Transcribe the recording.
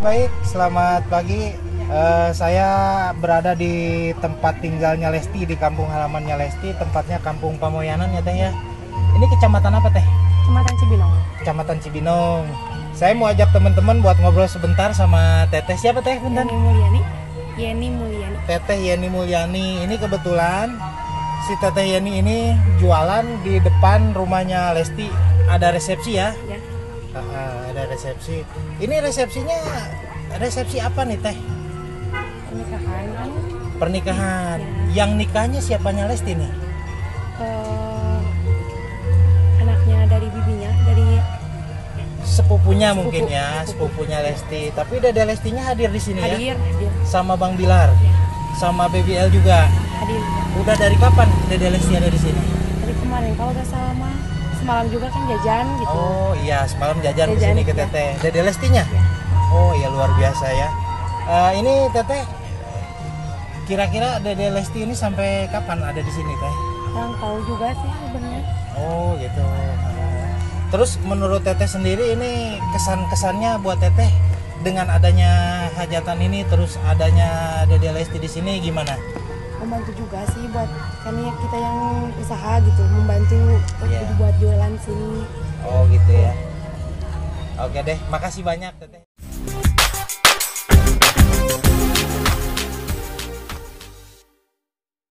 Baik, selamat pagi. Eh, saya berada di tempat tinggalnya Lesti di kampung halamannya Lesti, tempatnya Kampung Pamoyanan ya Teh ya. Ini kecamatan apa Teh? Kecamatan Cibinong. Kecamatan Cibinong. Saya mau ajak teman-teman buat ngobrol sebentar sama Teteh. Siapa Teh? Bentar. Yeni Mulyani. Yeni Mulyani. Teteh Yeni Mulyani. Ini kebetulan si Teteh Yeni ini jualan di depan rumahnya Lesti. Ada resepsi ya? Ya. Ah, ada resepsi. Ini resepsinya resepsi apa nih Teh? Pernikahan kan Pernikahan. Ya. Yang nikahnya siapanya Lesti nih? eh, anaknya dari bibinya dari Sepupunya Sepupu, mungkin ya, sepupu. sepupunya Lesti. Tapi Dede Lestinya hadir di sini ya? hadir hadir Sama Bang Bilar, ya sama BBL juga. hadir Udah dari kapan Dede Lesti ada di sini? dari kemarin kalau udah sama semalam juga kan jajan gitu Oh iya, semalam jajan Jajan, sini ke ya. Teteh. Dede Lestinya? Ya. Oh iya luar biasa ya. Eh, ini Teteh, kira-kira Dede Lesti ini sampai kapan ada di sini Teh? kurang tahu juga sih sebenarnya Oh gitu. Terus menurut Teteh sendiri ini kesan-kesannya buat Teteh dengan adanya hajatan ini terus adanya Dede Lesti di sini gimana? membantu juga sih buat ya kita yang usaha gitu membantu sini Oh gitu ya. Oke deh, makasih banyak Teteh.